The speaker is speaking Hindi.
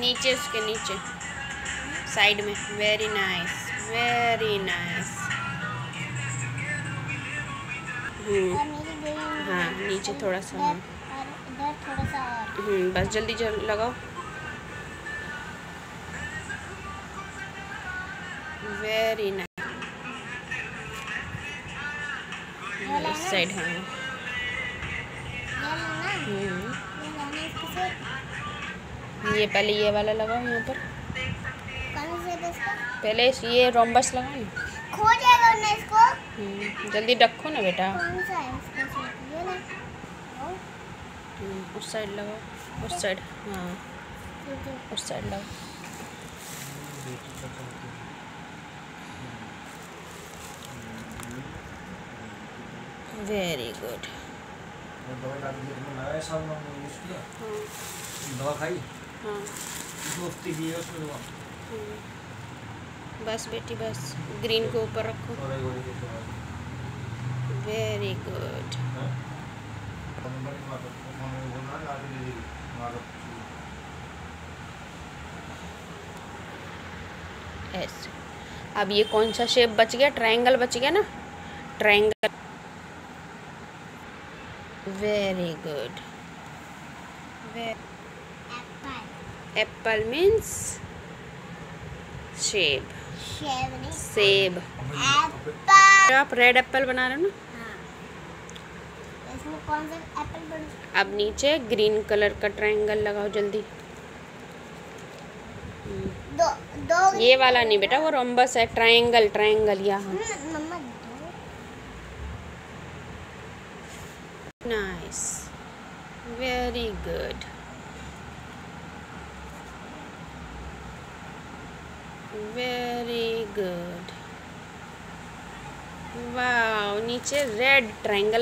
नीचे उसके नीचे। साइड में। वेरी नाइस वेरी नाइस हाँ नीचे थोड़ा सा हाँ। हम्म, बस जल्दी जल लगाओ। वेरी नाइस साइड हाँ। ये पहले ये वाला लगाओ यहाँ पर। पहले ये रोम्बस लगाओ ना। खो जाएगा ना इसको? हम्म, जल्दी रखो ना बेटा। कौन सा है इसका शेप ये ना। ओ, हम्म, उस साइड लगाओ उस साइड हाँ। उस साइड लगाओ। वेरी गुड हाँ। दवा खाई? हाँ। उसमें हम्म। बस बेटी बस। ग्रीन को ऊपर रखो। वेरी गुड ऐसे अब ये कौन सा शेप बच गया? ट्रायंगल बच गया ना? Triangle very good apple apple means shape shave नहीं सेब एप्पल आप रेड एप्पल बना रहे हो ना? हाँ. इसमें कौन सा एप्पल अब नीचे ग्रीन कलर का ट्रायंगल लगाओ जल्दी। दो दो ये वाला नहीं बेटा वो रोम्बस है ट्रायंगल ट्रायंगल यहाँ। Nice very good very good वाह नीचे रेड ट्रायंगल